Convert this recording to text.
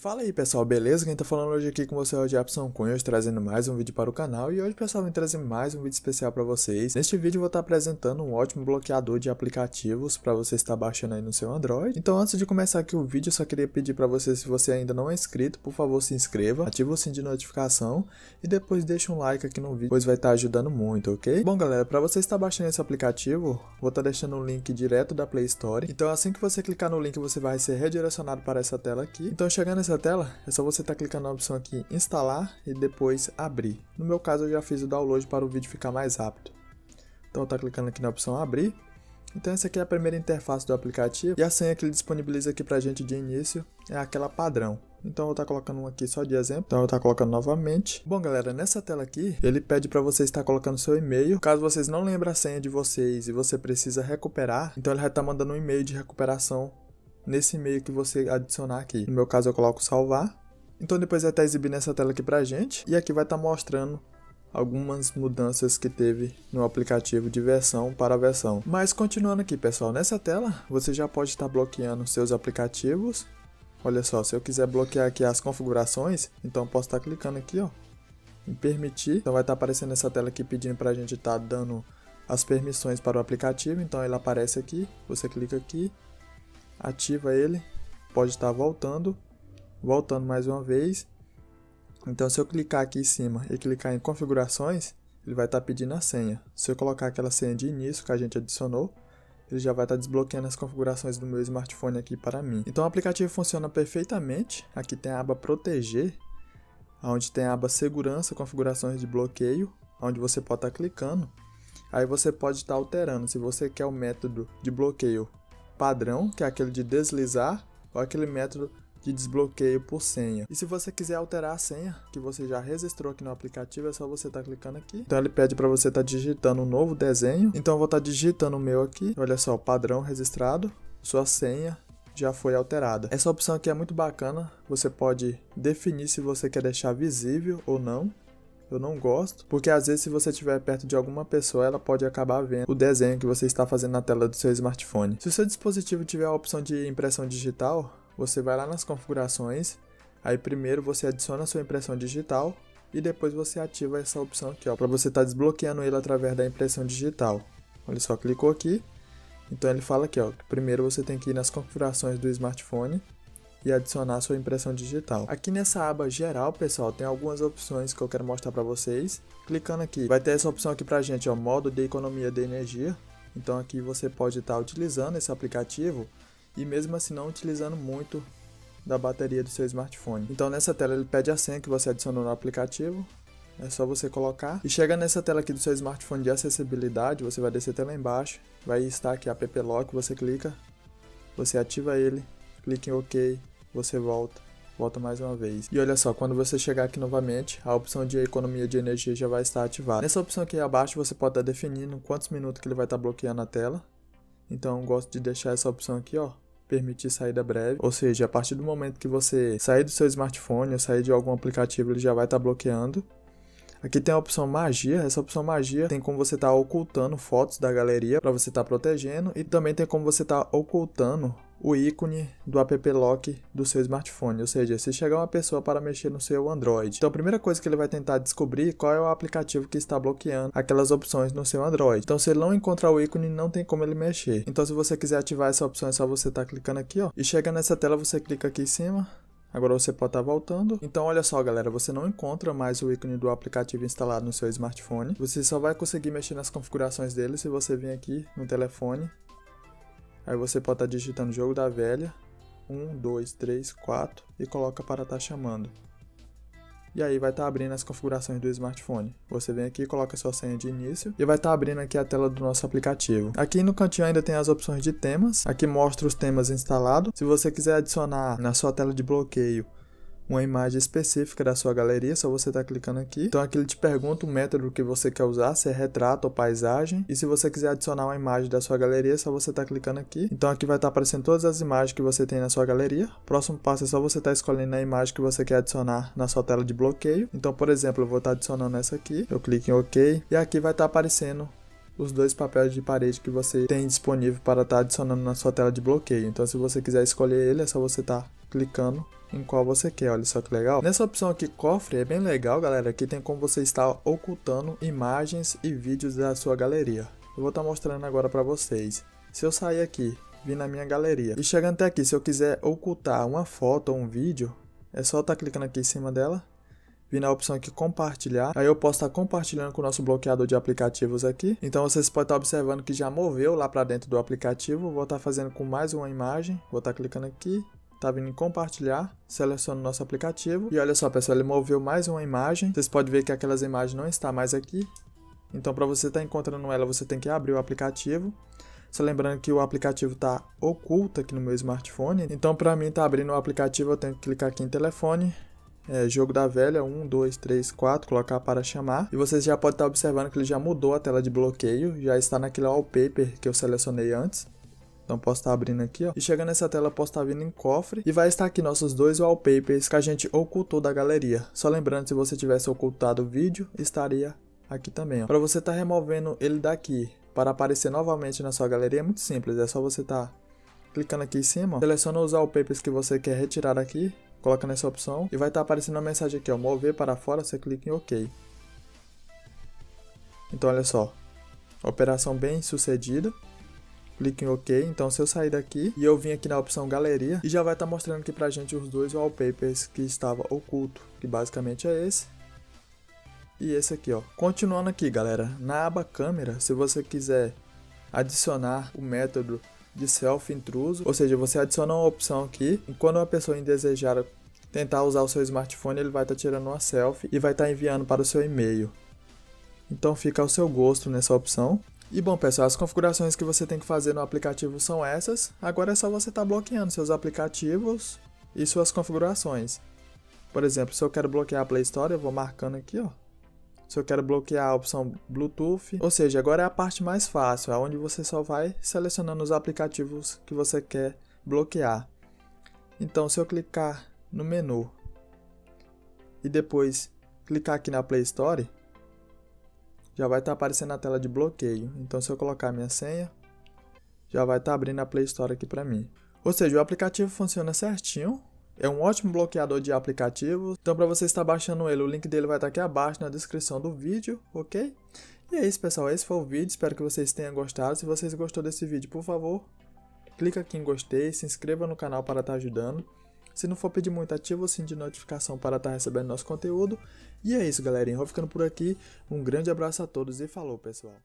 fala aí pessoal, beleza? Quem tá falando hoje aqui com você é o Jefferson Cunha, hoje trazendo mais um vídeo para o canal e hoje pessoal vim trazer mais um vídeo especial para vocês. Neste vídeo eu vou estar apresentando um ótimo bloqueador de aplicativos para você estar baixando aí no seu Android. Então antes de começar aqui o vídeo eu só queria pedir para você, se você ainda não é inscrito, por favor se inscreva, ative o sininho de notificação e depois deixa um like aqui no vídeo, pois vai estar ajudando muito, ok? Bom galera, para você estar baixando esse aplicativo, vou estar deixando um link direto da Play Store. Então assim que você clicar no link você vai ser redirecionado para essa tela aqui. Então chegando nessa tela, é só você estar tá clicando na opção aqui instalar e depois abrir. No meu caso eu já fiz o download para o vídeo ficar mais rápido. Então tá clicando aqui na opção abrir. Então essa aqui é a primeira interface do aplicativo e a senha que ele disponibiliza aqui pra gente de início é aquela padrão. Então eu vou estar tá colocando um aqui só de exemplo. Então eu vou estar tá colocando novamente. Bom, galera, nessa tela aqui, ele pede para você estar colocando seu e-mail. Caso vocês não lembrem a senha de vocês e você precisa recuperar, então ele vai estar tá mandando um e-mail de recuperação nesse e-mail que você adicionar aqui. No meu caso eu coloco salvar. Então depois vai estar exibindo essa tela aqui pra gente e aqui vai estar mostrando algumas mudanças que teve no aplicativo de versão para versão. Mas continuando aqui, pessoal, nessa tela você já pode estar bloqueando seus aplicativos. Olha só, se eu quiser bloquear aqui as configurações, então posso estar clicando aqui, ó, em permitir. Então vai estar aparecendo essa tela aqui pedindo para a gente estar dando as permissões para o aplicativo. Então ele aparece aqui, você clica aqui ativa ele, pode estar voltando, voltando mais uma vez. Então, se eu clicar aqui em cima e clicar em configurações, ele vai estar pedindo a senha. Se eu colocar aquela senha de início que a gente adicionou, ele já vai estar desbloqueando as configurações do meu smartphone aqui para mim. Então o aplicativo funciona perfeitamente. Aqui tem a aba proteger, onde tem a aba segurança, configurações de bloqueio, onde você pode estar clicando. Aí você pode estar alterando se você quer o método de bloqueio padrão, que é aquele de deslizar, ou aquele método de desbloqueio por senha. E se você quiser alterar a senha que você já registrou aqui no aplicativo, é só você estar tá clicando aqui. Então ele pede para você estar tá digitando um novo desenho. Então eu vou estar tá digitando o meu aqui. Olha só, padrão registrado, sua senha já foi alterada. Essa opção aqui é muito bacana. Você pode definir se você quer deixar visível ou não eu não gosto, porque às vezes se você estiver perto de alguma pessoa, ela pode acabar vendo o desenho que você está fazendo na tela do seu smartphone. Se o seu dispositivo tiver a opção de impressão digital, você vai lá nas configurações, aí primeiro você adiciona a sua impressão digital e depois você ativa essa opção aqui, ó, para você estar tá desbloqueando ele através da impressão digital. Olha só, clicou aqui. Então ele fala aqui, ó, primeiro você tem que ir nas configurações do smartphone e adicionar sua impressão digital. Aqui nessa aba geral, pessoal, tem algumas opções que eu quero mostrar para vocês. Clicando aqui, vai ter essa opção aqui pra gente, ó, modo de economia de energia. Então aqui você pode estar tá utilizando esse aplicativo e mesmo assim não utilizando muito da bateria do seu smartphone. Então nessa tela ele pede a senha que você adicionou no aplicativo. É só você colocar. E chega nessa tela aqui do seu smartphone de acessibilidade, você vai descer até lá embaixo. Vai estar aqui a app lock, você clica, você ativa ele, clica em OK, você volta, volta mais uma vez. E olha só, quando você chegar aqui novamente, a opção de economia de energia já vai estar ativada. Nessa opção aqui abaixo você pode estar definindo quantos minutos que ele vai estar bloqueando a tela. Então gosto de deixar essa opção aqui, ó, permitir saída breve, ou seja, a partir do momento que você sair do seu smartphone ou sair de algum aplicativo, ele já vai estar bloqueando. Aqui tem a opção magia, essa opção magia tem como você estar ocultando fotos da galeria para você estar protegendo e também tem como você estar ocultando o ícone do app lock do seu smartphone, ou seja, se chegar uma pessoa para mexer no seu Android. Então a primeira coisa que ele vai tentar descobrir qual é o aplicativo que está bloqueando aquelas opções no seu Android. Então se ele não encontrar o ícone, não tem como ele mexer. Então se você quiser ativar essa opção, é só você estar tá clicando aqui, ó, e chega nessa tela, você clica aqui em cima, Agora você pode estar tá voltando. Então olha só, galera, você não encontra mais o ícone do aplicativo instalado no seu smartphone. Você só vai conseguir mexer nas configurações dele se você vir aqui no telefone Aí você pode estar tá digitando jogo da velha, 1, 2, 3, 4 e coloca para estar tá chamando. E aí vai estar tá abrindo as configurações do smartphone. Você vem aqui, coloca sua senha de início e vai estar abrindo aqui a tela do nosso aplicativo. Aqui no cantinho ainda tem as opções de temas. Aqui mostra os temas instalados. Se você quiser adicionar na sua tela de bloqueio uma imagem específica da sua galeria, só você está clicando aqui. Então aqui ele te pergunta o método que você quer usar, se é retrato ou paisagem. E se você quiser adicionar uma imagem da sua galeria, só você está clicando aqui. Então aqui vai estar tá aparecendo todas as imagens que você tem na sua galeria. Próximo passo é só você estar tá escolhendo a imagem que você quer adicionar na sua tela de bloqueio. Então, por exemplo, eu vou estar tá adicionando essa aqui. Eu clico em OK e aqui vai estar tá aparecendo os dois papéis de parede que você tem disponível para estar tá adicionando na sua tela de bloqueio. Então, se você quiser escolher ele, é só você estar tá clicando em qual você quer, olha só que legal. Nessa opção aqui, cofre, é bem legal, galera, aqui tem como você estar ocultando imagens e vídeos da sua galeria. Eu vou estar tá mostrando agora para vocês. Se eu sair aqui, vir na minha galeria e chegando até aqui, se eu quiser ocultar uma foto ou um vídeo, é só estar tá clicando aqui em cima dela, vir na opção aqui compartilhar, aí eu posso estar compartilhando com o nosso bloqueador de aplicativos aqui. Então vocês podem estar observando que já moveu lá para dentro do aplicativo, vou estar fazendo com mais uma imagem, vou estar clicando aqui, tá vindo em compartilhar, seleciono nosso aplicativo. E olha só pessoal, ele moveu mais uma imagem, vocês podem ver que aquelas imagens não está mais aqui, então para você estar tá encontrando ela você tem que abrir o aplicativo, só lembrando que o aplicativo está oculto aqui no meu smartphone. Então, para mim, tá abrindo o aplicativo, eu tenho que clicar aqui em telefone. É, jogo da velha, 1, 2, 3, 4, colocar para chamar. E vocês já podem estar observando que ele já mudou a tela de bloqueio, já está naquele wallpaper que eu selecionei antes. Então posso estar abrindo aqui, ó. E chegando nessa tela, posso estar vindo em cofre. E vai estar aqui nossos dois wallpapers que a gente ocultou da galeria. Só lembrando, se você tivesse ocultado o vídeo, estaria aqui também, ó. Para você estar removendo ele daqui para aparecer novamente na sua galeria é muito simples, é só você estar tá clicando aqui em cima, seleciona os wallpapers que você quer retirar aqui, coloca nessa opção e vai estar tá aparecendo a mensagem aqui, ó, mover para fora, você clica em OK. Então olha só, operação bem sucedida, clique em OK, então se eu sair daqui e eu vim aqui na opção galeria, e já vai estar tá mostrando aqui pra gente os dois wallpapers que estava oculto, que basicamente é esse, e esse aqui, ó. Continuando aqui, galera, na aba câmera, se você quiser adicionar o método de selfie intruso, ou seja, você adiciona uma opção aqui, e quando uma pessoa indesejar tentar usar o seu smartphone, ele vai estar tá tirando uma selfie e vai estar tá enviando para o seu e-mail. Então fica ao seu gosto nessa opção. E bom pessoal, as configurações que você tem que fazer no aplicativo são essas. Agora é só você estar tá bloqueando seus aplicativos e suas configurações. Por exemplo, se eu quero bloquear a Play Store, eu vou marcando aqui, ó se eu quero bloquear a opção Bluetooth. Ou seja, agora é a parte mais fácil, onde você só vai selecionando os aplicativos que você quer bloquear. Então, se eu clicar no menu e depois clicar aqui na Play Store, já vai estar tá aparecendo a tela de bloqueio. Então, se eu colocar minha senha, já vai estar tá abrindo a Play Store aqui para mim. Ou seja, o aplicativo funciona certinho, é um ótimo bloqueador de aplicativos. Então, para você estar baixando ele, o link dele vai estar aqui abaixo na descrição do vídeo, ok? E é isso, pessoal. Esse foi o vídeo. Espero que vocês tenham gostado. Se vocês gostou desse vídeo, por favor, clica aqui em gostei, se inscreva no canal para estar ajudando. Se não for pedir muito, ativa o sininho de notificação para estar recebendo nosso conteúdo. E é isso, galerinha. Eu vou ficando por aqui. Um grande abraço a todos e falou, pessoal.